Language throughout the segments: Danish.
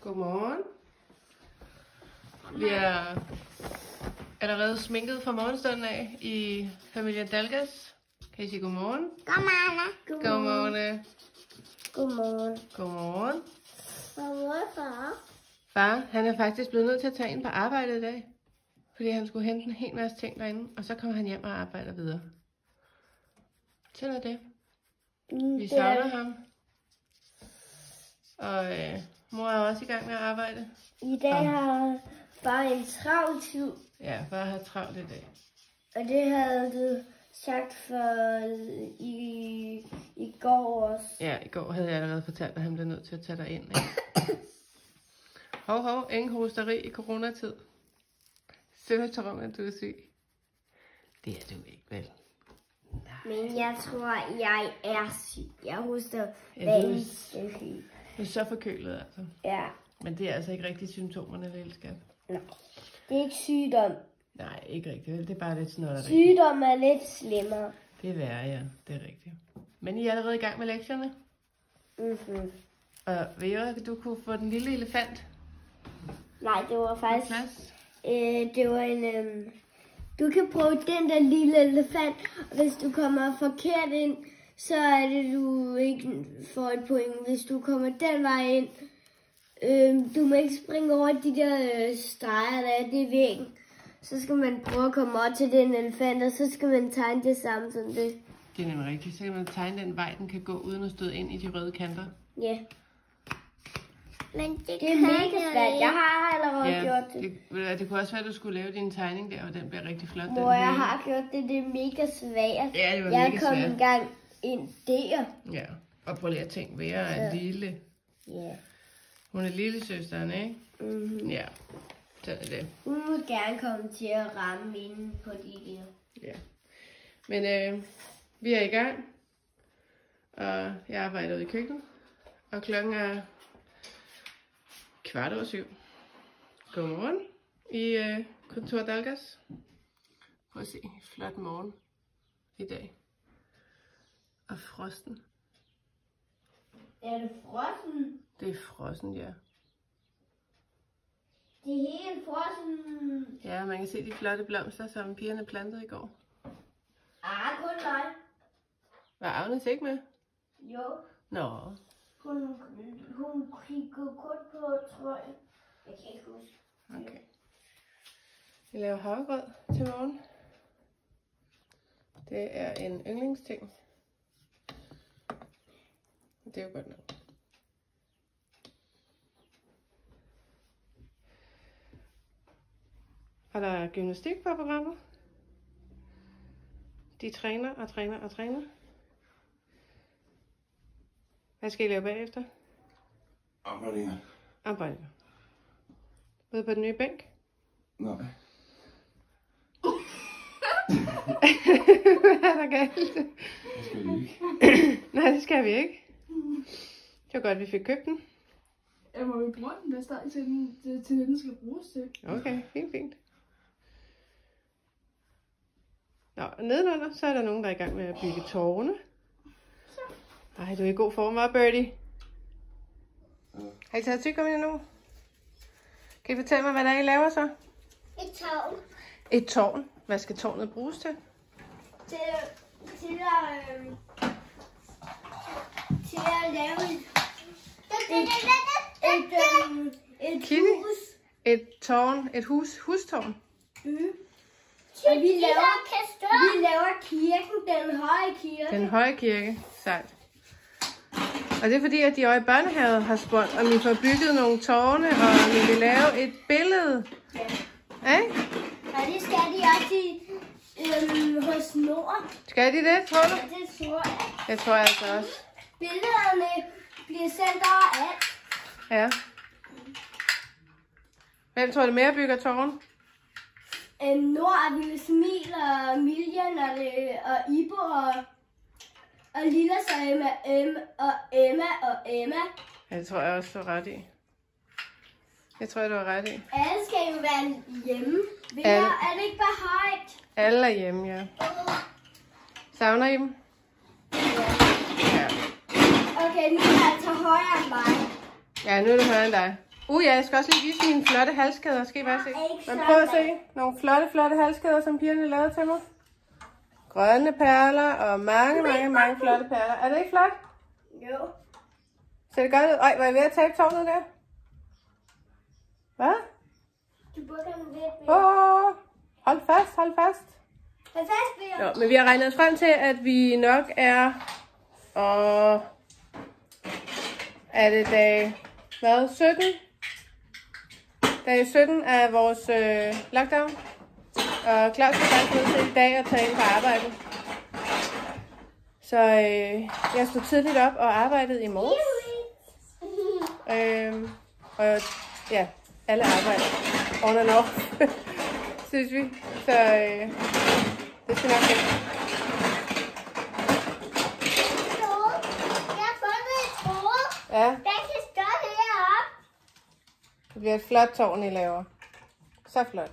Godmorgen. Vi er allerede sminket fra morgenstunden af i familien Dalgas. Kan I sige godmorgen? Godmorgen. Godmorgen. Godmorgen. Godmorgen. Godmorgen, far. Far, han er faktisk blevet nødt til at tage ind på arbejde i dag. Fordi han skulle hente en hel masse ting derinde, og så kommer han hjem og arbejder videre. Sådan er det. Mm, Vi savner er- ham. Og øh, mor er også i gang med at arbejde. I dag har far en travl tid, Ja, far har travlt i dag. og det havde du sagt for i, i går også. Ja, i går havde jeg allerede fortalt, at han blev nødt til at tage dig ind. Ikke? hov, hov, ingen hosteri i coronatid. Søger tror, at du er syg. Det er du ikke, vel? Men jeg tror, jeg er syg. Jeg hoster hver er- eneste syg. Du er så forkølet, altså. Ja, Men det er altså ikke rigtig symptomerne, lille skat. nej. Det er ikke sygdom. Nej, ikke rigtigt, vel? Det er bare lidt snotteri. Sygdom er lidt slemmere. Det er værre, ja. Det er rigtigt. Men I er allerede i gang med lektierne. Mm-hmm. Og hvad, du kunne få den lille elefant Nej, det var faktisk... plads. Øh, det var en... Øhm, du kan prøve den der lille elefant, og hvis du kommer forkert ind, så er det, du ikke får et point. Hvis du kommer den vej ind, øh, du må ikke springe over de der øh, streger, der er det er væggen. Så skal man prøve at komme op til den elefant, og så skal man tegne det samme som det. Det er nemlig rigtigt. Så kan man tegne den vej, den kan gå, uden at støde ind i de røde kanter. Ja. Men det, det er mega svært. Jeg har allerede Ja, gjort det. det, det kunne også være, at du skulle lave din tegning der, og den bliver rigtig flot. Mor, den jeg hele. har gjort det. Det er mega svært. Ja, det var jeg mega kom svært. en gang ind der. Ja, og prøv lige at tænke, Vera er Ja. lille. Ja. Hun er lille søsteren, ikke? Mm-hmm. Ja, sådan er det. Hun må gerne komme til at ramme inde på de der. Ja. Men øh, vi er i gang, og jeg arbejder ude i køkkenet, og klokken er kvart over syv. Godmorgen i øh, kontor Dalgas. Prøv at se, flot morgen i dag. Og frosten. Er det frossen? Det er frossen, ja. Det er helt frossen. Ja, man kan se de flotte blomster, som pigerne plantede i går. Ah, kun mig. Var Agnes ikke med? Jo. Nå, Hun, hun kiggede kun på trøjen. Jeg kan ikke huske. okay. Vi laver havregrød til morgen. Det er en yndlingsting. Det er jo godt nok. Og der er gymnastik på programmet. De træner og træner og træner. Hvad skal I lave bagefter? Arbejdinger? Arbejde. Ude på den nye bænk. Nej. Hvad er der galt? Det skal vi ikke. Nej, det skal vi ikke. Det var godt, vi fik købt den. Jeg må jo bruge den der stadig til, den, til, den skal bruges til. Okay, fint, fint. Nå, og nedenunder, så er der nogen, der er i gang med at bygge tårne. Ej, du er i god form, var Birdie? Ja. Har I taget tyggegummi nu? Kan I fortælle mig, hvad der er, I laver så? Et tårn. Et tårn. Hvad skal tårnet bruges til? Til, til at... øhm, til at lave et... Et, et, øhm, et Kitty? hus. Et tårn, et hus, hustårn. Mm. Og vi laver, vi laver kirken, den høje kirke. Den høje kirke. Sejt. Og det er fordi, at de over i børnehavet har spurgt, om I får bygget nogle tårne, og om I vil lave et billede. Ja. Ikke? Og det skal de også i, øhm, hos Nord. Skal de det, tror du? Ja, det tror jeg. Det tror jeg altså også. Billederne bliver sendt overalt. Ja. Hvem tror du mere bygger tårn? Øhm, Nord er Ville Smil og Miljan og, og Ibo og, og Lilla så Emma, Emma og Emma og Emma. Ja, det tror jeg også, du ret i. Det tror jeg, du har ret i. Alle skal jo være hjemme. Vil Alle. jeg, er det ikke bare højt? Alle er hjemme, ja. Savner I dem? Ja. Okay, nu er jeg højere end mig. Ja, nu er det højere end dig. Uh ja, jeg skal også lige vise mine flotte halskæder. Skal I bare se? Men prøv at se. Nogle flotte, flotte halskæder, som pigerne lavede til mig. Grønne perler og mange, mange, mange flotte perler. Er det ikke flot? Jo. Ser det godt ud? Ej, var jeg ved at tabe tårnet der? Hvad? Du burde have lidt Åh, oh, hold fast, hold fast. Hold fast. Jo, men vi har regnet os frem til, at vi nok er... Og... Er det dag... Hvad? 17? Dag 17 af vores øh, lockdown. Og Claus er faktisk nødt til i dag at tage ind på arbejde. Så øh, jeg stod tidligt op og arbejdede i morges. Øh, og ja, alle arbejder on and off, synes vi. Så øh, det skal nok gå. Jeg har fundet et tråd. Ja, Den kan stå heroppe. det bliver et flot tårn, I laver. Så flot.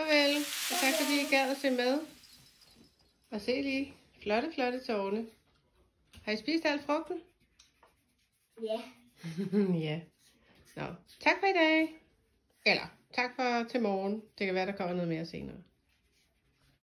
Farvel, og tak fordi I gad at se med. Og se lige, flotte, flotte tårne. Har I spist al frugten? Ja. ja. Nå, tak for i dag. Eller, tak for til morgen. Det kan være, der kommer noget mere senere.